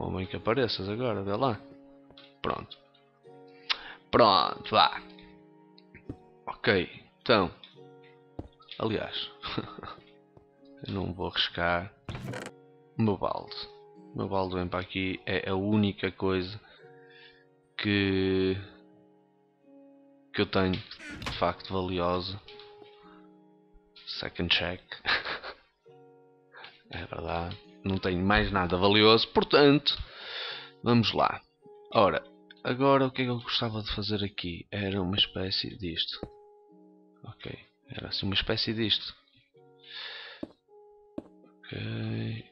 Como é que apareças agora? Vê lá. Pronto. Pronto, vá. Ok, então. Aliás, eu não vou arriscar. O meu balde. O meu balde vem para aqui. É a única coisa que que eu tenho de facto valiosa. Second check. é verdade. Não tenho mais nada valioso, portanto, vamos lá. Ora, agora o que é que eu gostava de fazer aqui? Era uma espécie disto. Ok, era assim uma espécie disto. Ok.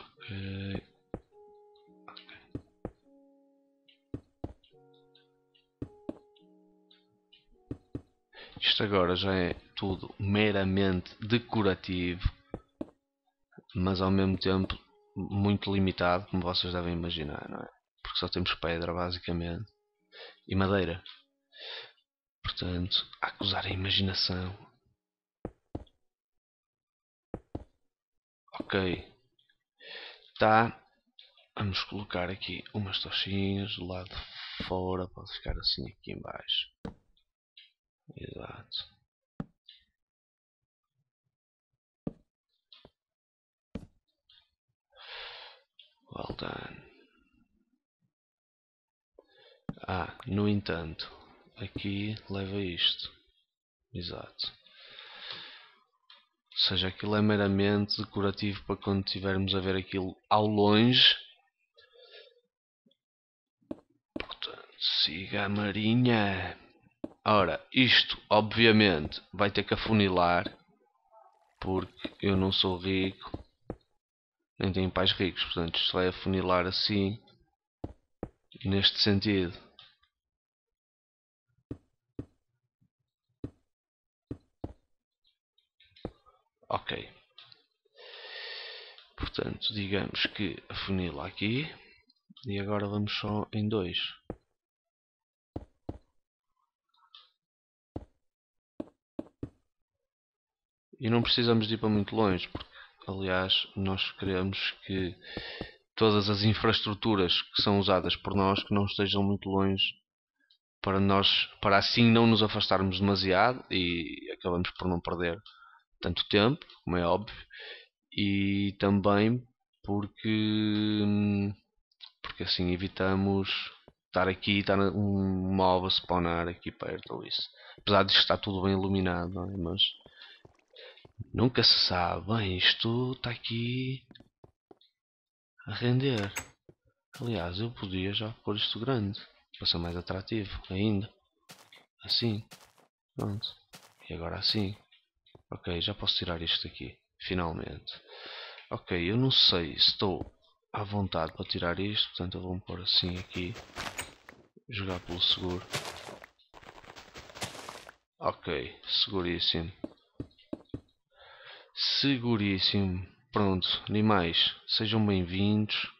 Ok. Isto agora já é tudo meramente decorativo, mas ao mesmo tempo muito limitado, como vocês devem imaginar, não é? Porque só temos pedra, basicamente, e madeira. Portanto, há que usar a imaginação. Ok. Tá. Vamos colocar aqui umas tochinhas do lado de fora. Pode ficar assim aqui embaixo. Exato. Well done. Ah, no entanto, aqui leva isto. Exato. Ou seja, aquilo é meramente decorativo para quando estivermos a ver aquilo ao longe. Portanto, siga a marinha. Ora, isto obviamente vai ter que afunilar porque eu não sou rico nem tenho pais ricos, portanto isto vai afunilar assim neste sentido. Ok. Portanto, digamos que afunila aqui e agora vamos só em dois. E não precisamos de ir para muito longe, porque aliás nós queremos que todas as infraestruturas que são usadas por nós que não estejam muito longe para nós para assim não nos afastarmos demasiado e acabamos por não perder tanto tempo, como é óbvio, e também porque porque assim evitamos estar aqui estar um mob a spawnar aqui perto ou isso. Apesar de estar tudo bem iluminado, é? mas Nunca se sabe. Bem, isto está aqui a render. Aliás, eu podia já pôr isto grande para ser mais atrativo ainda. Assim. Pronto. E agora assim. Ok, já posso tirar isto aqui. Finalmente. Ok, eu não sei se estou à vontade para tirar isto. Portanto, eu vou-me pôr assim aqui. Jogar pelo seguro. Ok, seguríssimo. Seguríssimo. Pronto, animais, sejam bem-vindos.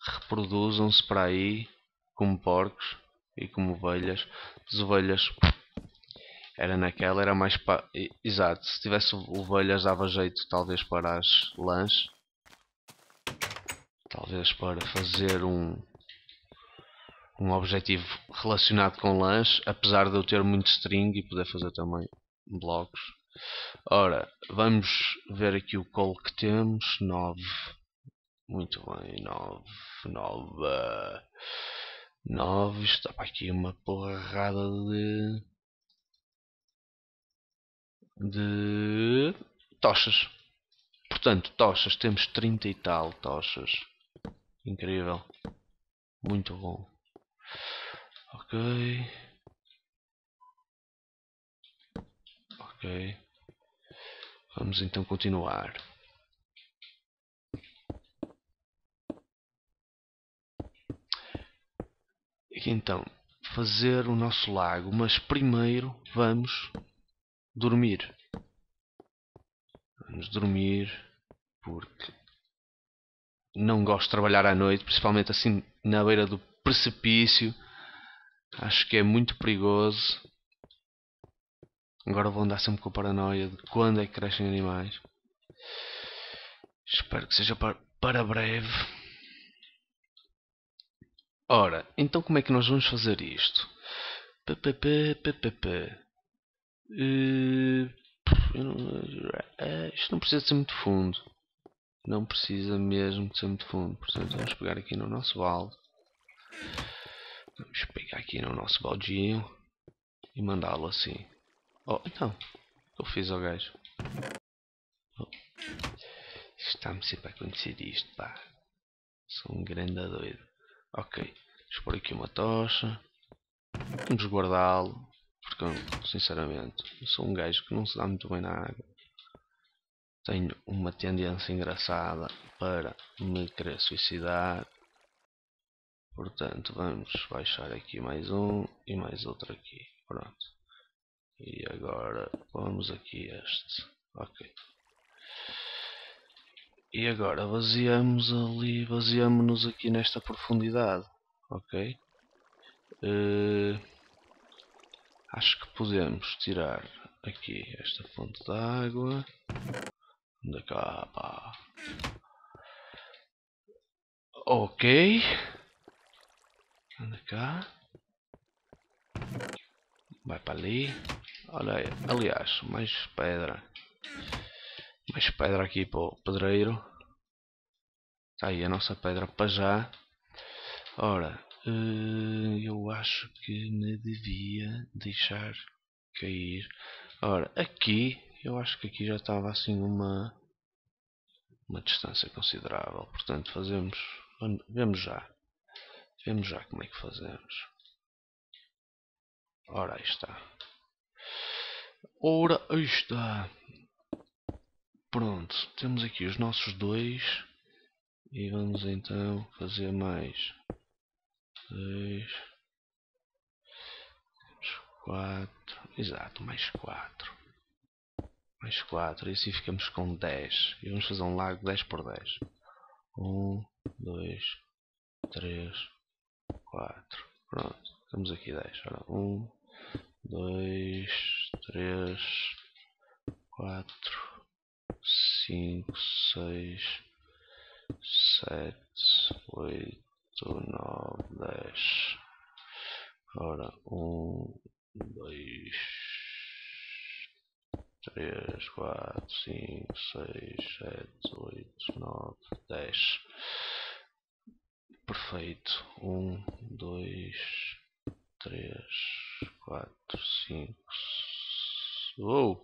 Reproduzam-se para aí como porcos e como ovelhas. As ovelhas era naquela, era mais para. Exato, se tivesse ovelhas dava jeito talvez para as lãs. Talvez para fazer um um objetivo relacionado com lãs, apesar de eu ter muito string e poder fazer também blocos. Ora, vamos ver aqui o call que temos. 9. Muito bem, 9. 9. 9. Está para aqui uma porrada de. de. tochas. Portanto, tochas, temos 30 e tal tochas. Incrível. Muito bom. Ok. Ok. Vamos então continuar. E então, fazer o nosso lago, mas primeiro vamos dormir. Vamos dormir porque não gosto de trabalhar à noite, principalmente assim na beira do precipício. Acho que é muito perigoso Agora vou andar sempre com a paranoia de quando é que crescem animais. Espero que seja para, para breve. Ora, então como é que nós vamos fazer isto? PPP, PPP. Uh, uh, isto não precisa ser muito fundo. Não precisa mesmo de ser muito fundo. Portanto, vamos pegar aqui no nosso balde. Vamos pegar aqui no nosso baldinho e mandá-lo assim. Oh, então, eu fiz ao gajo. Oh. Está-me sempre a acontecer isto, pá. Sou um grande doido. Ok, pôr aqui uma tocha. Vamos guardá-lo. Porque, sinceramente, sou um gajo que não se dá muito bem na água. Tenho uma tendência engraçada para me querer suicidar. Portanto, vamos baixar aqui mais um e mais outro aqui. Pronto. E agora vamos aqui este. Ok. E agora vaziamos ali, vaziamos-nos aqui nesta profundidade. Ok. Uh, acho que podemos tirar aqui esta fonte de água. Anda cá, pá. Ok. Anda cá. Vai para ali. Olha. Aliás, mais pedra. Mais pedra aqui para o pedreiro. Está aí a nossa pedra para já. Ora, eh, eu acho que me devia deixar cair. Ora, aqui, eu acho que aqui já estava assim uma uma distância considerável. Portanto, fazemos, vemos já. Vemos já como é que fazemos. Ora, aí está. Ora, aí está. Pronto, temos aqui os nossos dois. E vamos então fazer mais dois, quatro, exato, mais quatro, mais quatro, e assim ficamos com dez. E vamos fazer um lago dez por dez. Um, dois, três, quatro. Pronto, temos aqui dez. Um, dois, três, quatro, cinco, seis, sete, oito, nove, dez. Ora, um, dois, três, quatro, cinco, seis, sete, oito, nove, dez. Perfeito. Um, dois, três, quatro, cinco, oh,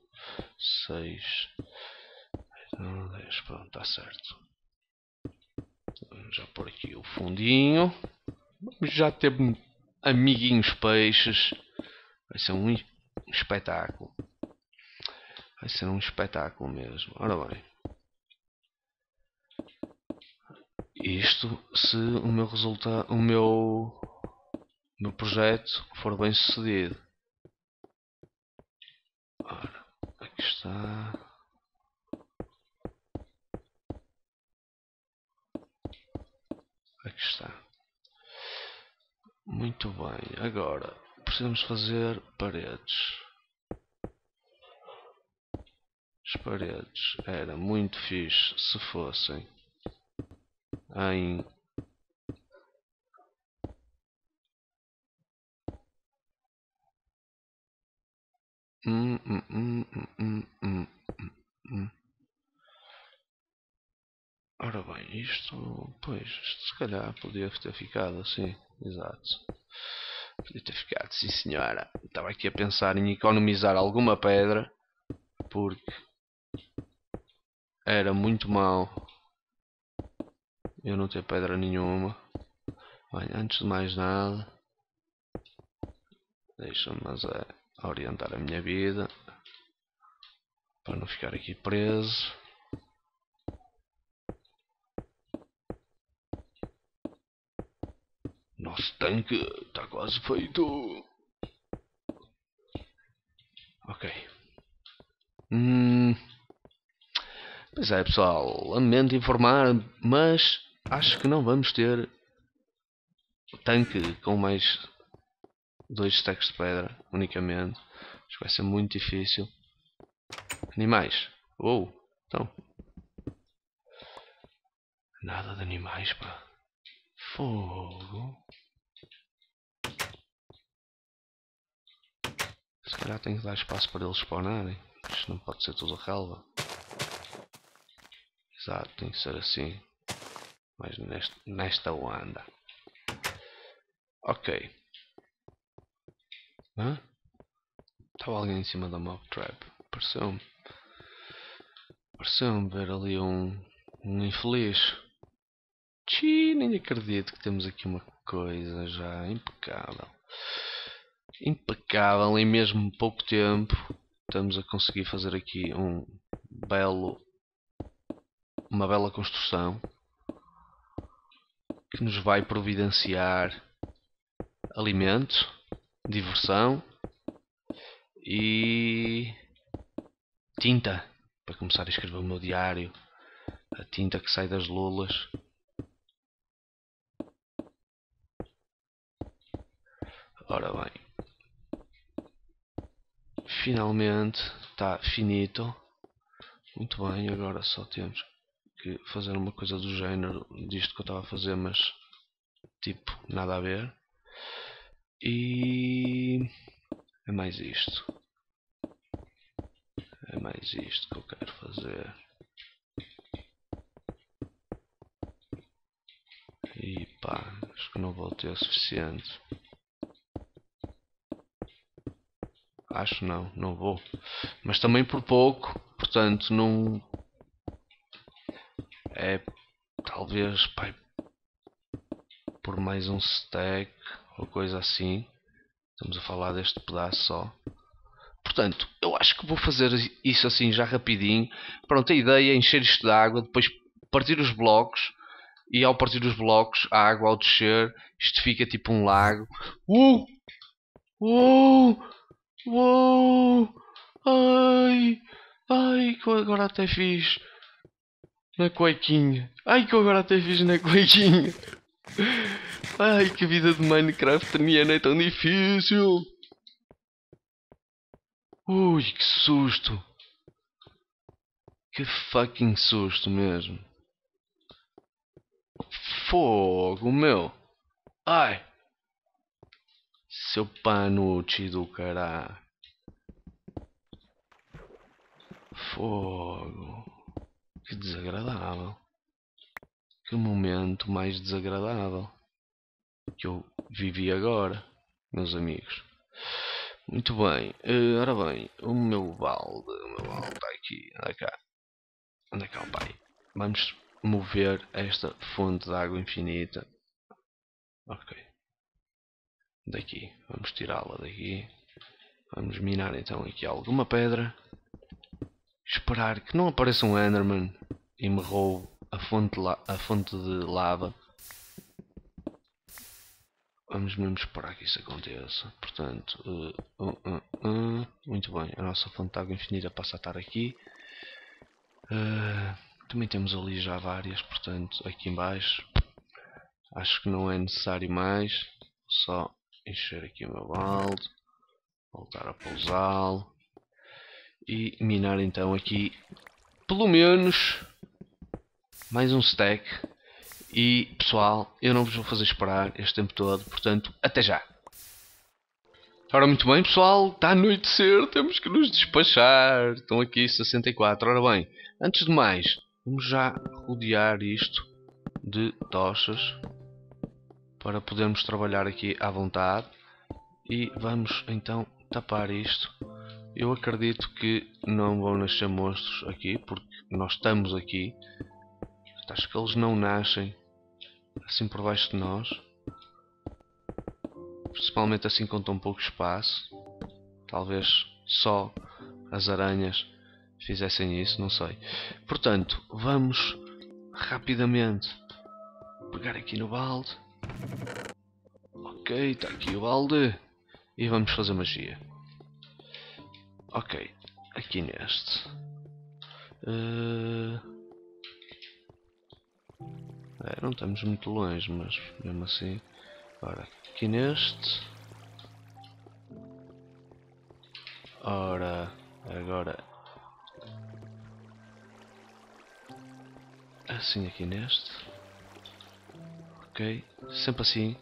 seis, dez. Pronto, está certo. Vamos já pôr aqui o fundinho. Vamos já ter amiguinhos peixes. Vai ser um espetáculo. Vai ser um espetáculo mesmo. Ora bem. Isto se o meu resultado, o meu, o meu projeto for bem sucedido. Ora, está. Aqui está. Muito bem. Agora precisamos fazer paredes. As paredes era muito fixe se fossem em hum, hum, hum, Ora bem, isto, pois, isto se calhar podia ter ficado assim, exato. Podia ter ficado, sim senhora. Estava aqui a pensar em economizar alguma pedra, porque era muito mal eu não tenho pedra nenhuma. Bem, antes de mais nada, deixa-me mas é orientar a minha vida para não ficar aqui preso. Nosso tanque está quase feito. Ok. Hum. Pois é, pessoal, lamento informar, mas acho que não vamos ter tanque com mais dois stacks de pedra unicamente. Acho que vai ser muito difícil. Animais. Uou! Oh, então. Nada de animais, pá. Fogo. Se calhar tenho que dar espaço para eles spawnarem. Isto não pode ser tudo relva. Exato, tem que ser assim. Mas neste, nesta onda. Ok. Hã? Estava alguém em cima da mob trap. Pareceu-me. Pareceu-me ver ali um, um infeliz. Tchii, nem acredito que temos aqui uma coisa já impecável. Impecável em mesmo pouco tempo. Estamos a conseguir fazer aqui um belo uma bela construção que nos vai providenciar alimento, diversão e tinta para começar a escrever o meu diário, a tinta que sai das lulas. Ora bem, finalmente está finito. Muito bem, agora só temos que fazer uma coisa do género disto que eu estava a fazer, mas tipo, nada a ver. E é mais isto. É mais isto que eu quero fazer. E pá, acho que não vou ter o suficiente. Acho não, não vou. Mas também por pouco, portanto não é talvez pai, por mais um stack ou coisa assim. Estamos a falar deste pedaço só. Portanto, eu acho que vou fazer isso assim já rapidinho. Pronto, a ideia é encher isto de água, depois partir os blocos. E ao partir os blocos, a água ao descer, isto fica tipo um lago. Uh! Uh! Uh! Ai! Ai, que agora até fiz na cuequinha. Ai que eu agora até fiz na cuequinha. Ai que vida de Minecraft não é tão difícil. Ui que susto. Que fucking susto mesmo. Fogo meu. Ai. Seu panucci do caralho. Fogo. Que desagradável. Que momento mais desagradável que eu vivi agora, meus amigos. Muito bem. Uh, ora bem, o meu balde, o meu balde está aqui. Anda cá. Anda cá, pai. Vamos mover esta fonte de água infinita. Ok. Daqui. Vamos tirá-la daqui. Vamos minar então aqui alguma pedra esperar que não apareça um Enderman e me roube a fonte, a fonte de lava. Vamos mesmo esperar que isso aconteça. Portanto, uh, uh, uh, muito bem. A nossa fonte de água infinita passa a estar aqui. Uh, também temos ali já várias, portanto, aqui embaixo. Acho que não é necessário mais. Só encher aqui o meu balde. Voltar a pousá-lo e minar então aqui pelo menos mais um stack e pessoal eu não vos vou fazer esperar este tempo todo portanto até já. Ora muito bem pessoal, está a anoitecer, temos que nos despachar, estão aqui 64, ora bem, antes de mais, vamos já rodear isto de tochas para podermos trabalhar aqui à vontade. E vamos então tapar isto. Eu acredito que não vão nascer monstros aqui, porque nós estamos aqui. Acho que eles não nascem assim por baixo de nós. Principalmente assim com tão pouco espaço. Talvez só as aranhas fizessem isso, não sei. Portanto, vamos rapidamente pegar aqui no balde. Ok, está aqui o balde. E vamos fazer magia. Ok, aqui neste. Uh... É, não estamos muito longe, mas mesmo assim. Ora, aqui neste. Ora, agora. Assim aqui neste. Ok, sempre assim.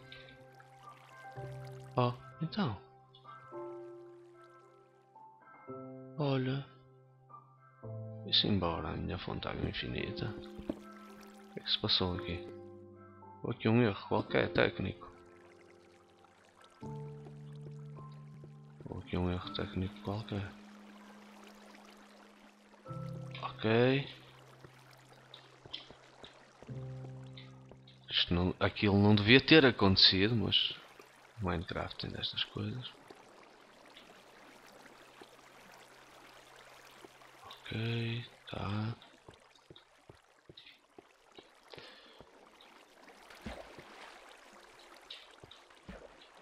Oh, então. Olha. E-se embora a minha fonte água infinita. Que se passou aqui? Ou aqui um erro qualquer técnico. Ou aqui um erro técnico qualquer. Ok. Isto não, aquilo não devia ter acontecido, mas Minecraft tem destas coisas. Ok, tá.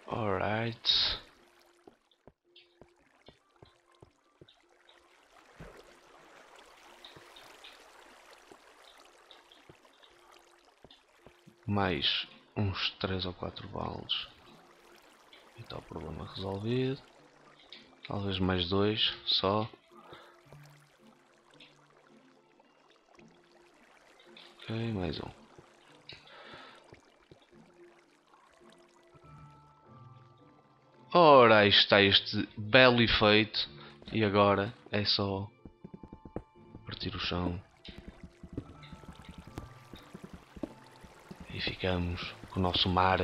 Alright. Mais uns 3 ou 4 baldes. E está o problema resolvido. Talvez mais dois só. Ok, mais um. Ora, aí está este belo efeito. E agora é só partir o chão. E ficamos com o nosso mar.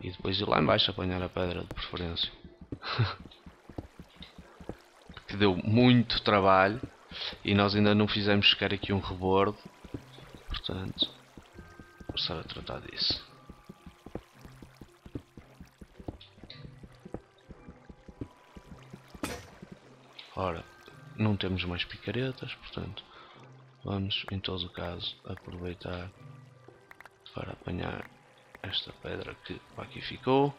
E depois ir lá embaixo apanhar a pedra de preferência. que deu muito trabalho. E nós ainda não fizemos sequer aqui um rebordo. Portanto, começar a tratar disso. Ora, não temos mais picaretas, portanto, vamos em todo o caso aproveitar para apanhar esta pedra que aqui ficou.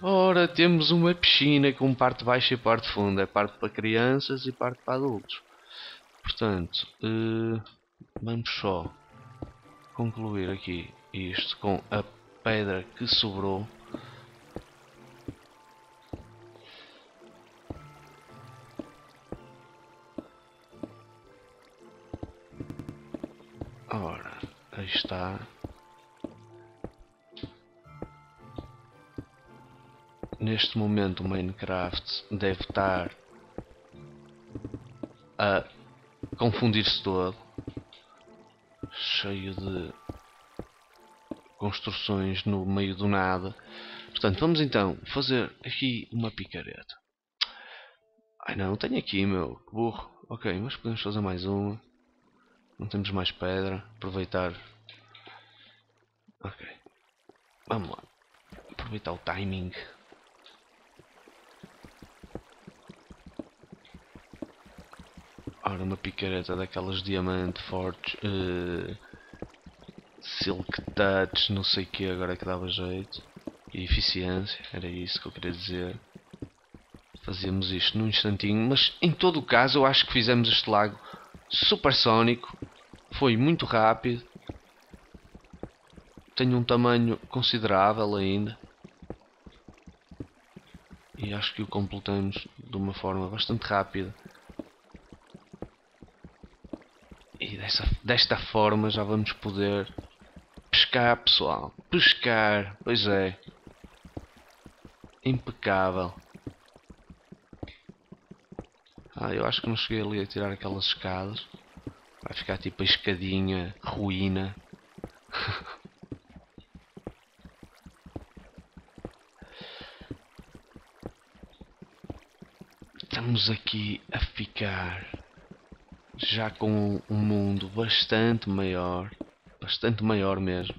Ora, temos uma piscina com parte baixa e parte funda. É parte para crianças e parte para adultos. Portanto, uh, vamos só concluir aqui isto com a pedra que sobrou. Está. neste momento o Minecraft deve estar a confundir-se todo, cheio de construções no meio do nada. Portanto, vamos então fazer aqui uma picareta. Ai não, tenho aqui meu burro. Ok, mas podemos fazer mais uma. Não temos mais pedra. Aproveitar. Ok. Vamos lá. Aproveitar o timing. Ora, uma picareta daquelas diamante forte, uh, silk touch, não sei o que agora que dava jeito. E eficiência, era isso que eu queria dizer. Fazíamos isto num instantinho, mas em todo o caso eu acho que fizemos este lago supersónico. Foi muito rápido. Tem um tamanho considerável ainda. E acho que o completamos de uma forma bastante rápida. E dessa, desta forma já vamos poder pescar, pessoal. Pescar, pois é. Impecável. Ah, eu acho que não cheguei ali a tirar aquelas escadas. Vai ficar tipo a escadinha ruína. Estamos aqui a ficar já com um mundo bastante maior, bastante maior mesmo.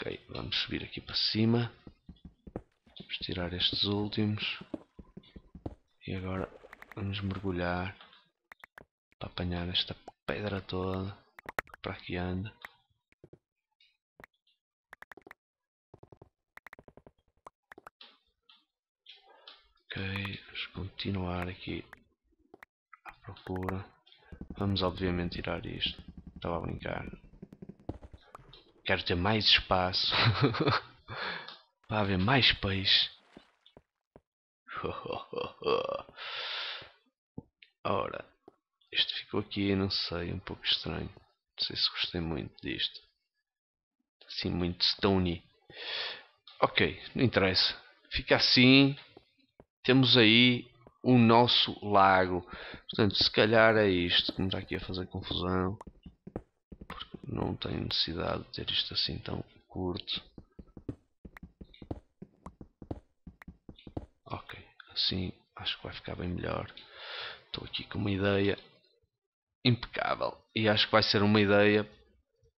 Ok, vamos subir aqui para cima. Vamos tirar estes últimos. E agora vamos mergulhar para apanhar esta pedra toda para aqui anda. Ok, vamos continuar aqui procura. Vamos obviamente tirar isto. Estava a brincar. Quero ter mais espaço. Para haver mais peixe. Ora, isto ficou aqui, não sei, um pouco estranho. Não sei se gostei muito disto. Assim, muito stony. Ok, não interessa. Fica assim. Temos aí o nosso lago. Portanto, se calhar é isto que me está aqui a fazer confusão. Porque não tenho necessidade de ter isto assim tão curto. Ok, assim acho que vai ficar bem melhor. Estou aqui com uma ideia impecável. E acho que vai ser uma ideia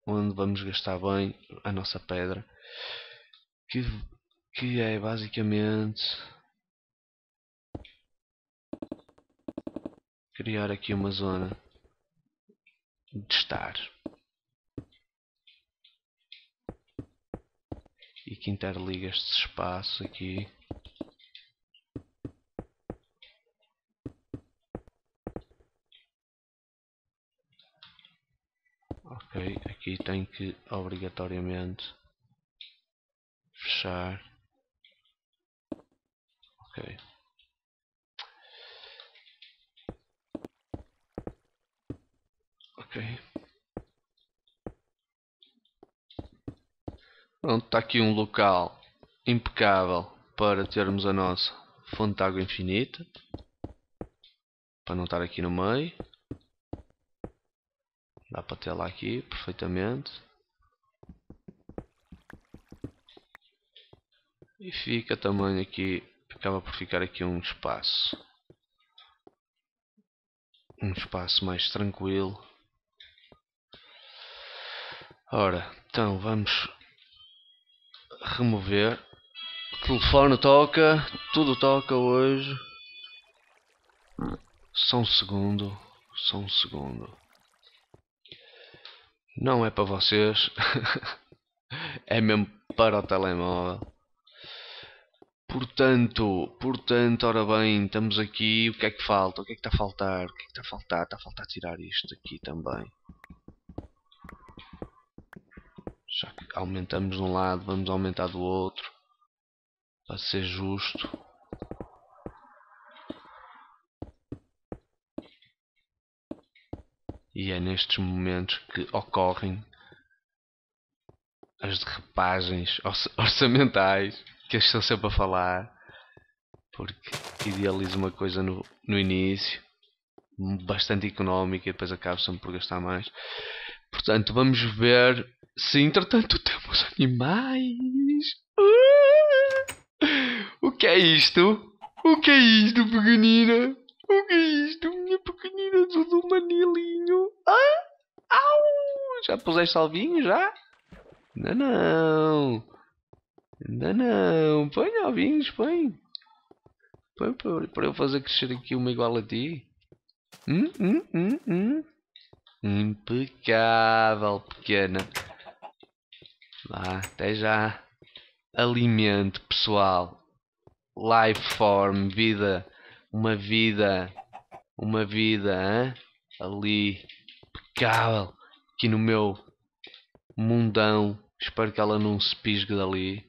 onde vamos gastar bem a nossa pedra. Que, que é basicamente criar aqui uma zona de estar. E que interliga estes espaços aqui. Ok, aqui tem que obrigatoriamente fechar. Ok. Ok. Pronto, está aqui um local impecável para termos a nossa fonte de água infinita. Para não estar aqui no meio. Dá para ter lá aqui perfeitamente. E fica também aqui, acaba por ficar aqui um espaço. Um espaço mais tranquilo. Ora, então vamos remover. O telefone toca, tudo toca hoje. Só um segundo, só um segundo. Não é para vocês. é mesmo para o telemóvel. Portanto, portanto, ora bem, estamos aqui. O que é que falta? O que é que está a faltar? O que é que está a faltar? Está a faltar tirar isto aqui também. Já que aumentamos de um lado, vamos aumentar do outro. Para ser justo. E é nestes momentos que ocorrem as derrapagens orçamentais que eu estou sempre a falar. Porque idealizo uma coisa no, no início, bastante económica, e depois acabo sempre por gastar mais. Portanto, vamos ver se entretanto temos animais. Uh! O que é isto? O que é isto, pequenina? O que é isto, minha pequenina do manilinho? Ah? Au! Já puseste alvinho, já? Ainda não. Ainda não. Põe alvinhos, põe. Põe para eu fazer crescer aqui uma igual a ti. Hum, hum, hum, hum. Impecável, pequena. Vá, até já. Alimento, pessoal. Life form, vida uma vida, uma vida hein? ali, impecável, aqui no meu mundão. Espero que ela não se pisgue dali.